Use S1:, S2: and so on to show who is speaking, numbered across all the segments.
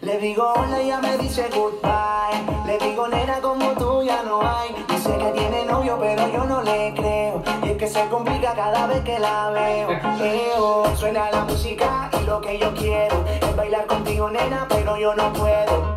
S1: Le digo hola ella me dice goodbye. Le digo nena como tú ya no hay. Dice que tiene novio pero yo no le creo. Y es que se complica cada vez que la veo. Eo, suena la música y lo que yo quiero es bailar contigo nena pero yo no puedo.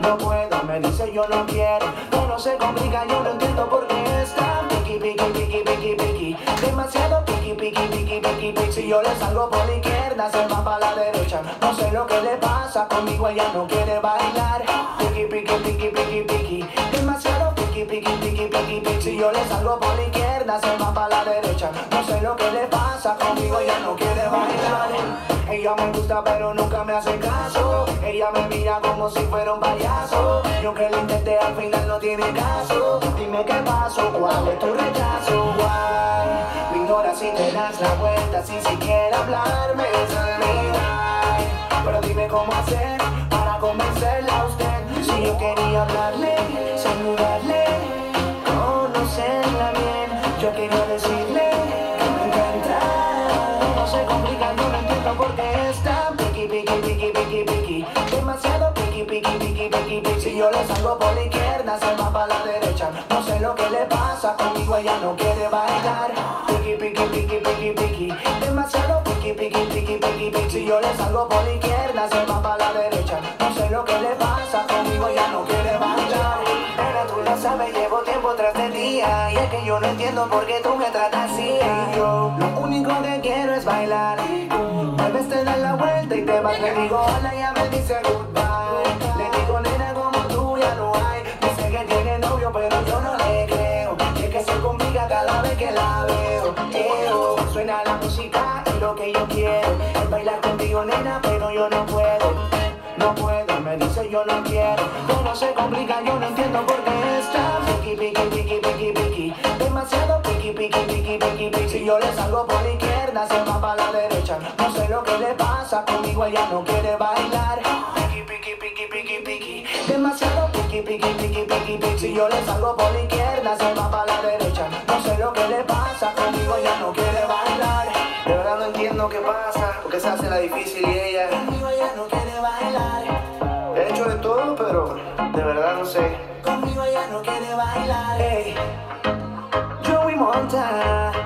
S1: No puedo, me dice yo no quiero. Pero se complica, yo no entiendo por qué está piqui, piqui, piqui, piqui, piqui. Demasiado piqui, piqui, piqui, piqui, piqui. Si yo le salgo por la izquierda, se va para la derecha. No sé lo que le pasa, conmigo ella no quiere bailar. Piqui, piqui, piqui, piqui, piqui. Demasiado piqui, piqui, piqui, piqui, piqui. Si yo le salgo por la izquierda, se va para la derecha. No sé lo que le pasa, conmigo ella no quiere bailar. Ella me gusta pero nunca me hace caso Ella me mira como si fuera un payaso. Y aunque lo intenté al final no tiene caso. Dime qué pasó, cuál es tu rechazo. Why? Me ignoras si te das la vuelta Sin siquiera hablarme. Pero dime cómo hacer para convencerla a usted. Si yo quería hablarle, Conocerla piqui, piqui, Demasiado piqui, piqui, piqui, piqui, piqui. Si yo le salgo por la izquierda, se va para la derecha. No sé lo que le pasa, conmigo ella no quiere bailar. Piqui, piqui, piqui, piqui, piqui. Demasiado piqui, piqui, piqui, piqui, piqui. Si yo le salgo por la izquierda, se va para la derecha. No sé lo que le pasa, conmigo ella no quiere bailar. Pero tú lo sabes, llevo tiempo tras de día Y es que yo no entiendo por qué tú me tratas así. Yo lo único que quiero es bailar La vuelta y te vas Le digo hola y ella me dice goodbye Le digo nena como tú ya no hay Dice que tiene novio pero yo no le creo. Es que se complica cada vez que la veo. Eo, Suena la música y lo que yo quiero Es bailar contigo nena pero yo no puedo. No puedo, me dice yo no quiero Todo se complica, yo no entiendo por qué está Piqui, piqui, piqui, piqui, piqui Demasiado piqui, piqui, piqui, piqui, piqui Si yo le salgo por la izquierda, se va para la derecha No sé lo que le pasa, conmigo ella no quiere bailar Piqui, piqui, piqui, piqui, piqui Demasiado piqui, piqui, piqui, piqui, piqui Si yo le salgo por la izquierda, se va para la derecha No sé lo que le pasa, conmigo ella no quiere bailar De verdad no entiendo qué pasa, porque se hace la difícil y ella Conmigo ella no quiere bailar He hecho de todo, pero de verdad no sé quiere bailar Hey, Joey Montana